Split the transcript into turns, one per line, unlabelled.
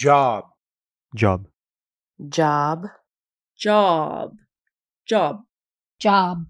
job,
job,
job,
job, job,
job,